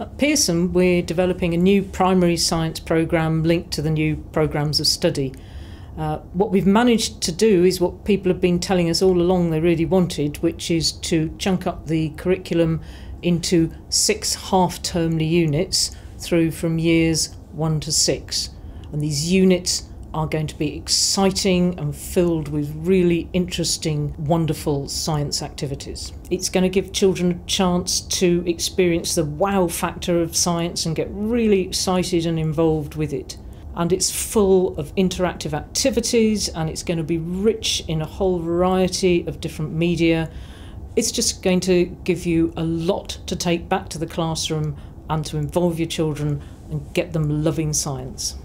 At Pearson, we're developing a new primary science programme linked to the new programmes of study. Uh, what we've managed to do is what people have been telling us all along they really wanted, which is to chunk up the curriculum into six half termly units through from years one to six. And these units are going to be exciting and filled with really interesting, wonderful science activities. It's going to give children a chance to experience the wow factor of science and get really excited and involved with it. And it's full of interactive activities and it's going to be rich in a whole variety of different media. It's just going to give you a lot to take back to the classroom and to involve your children and get them loving science.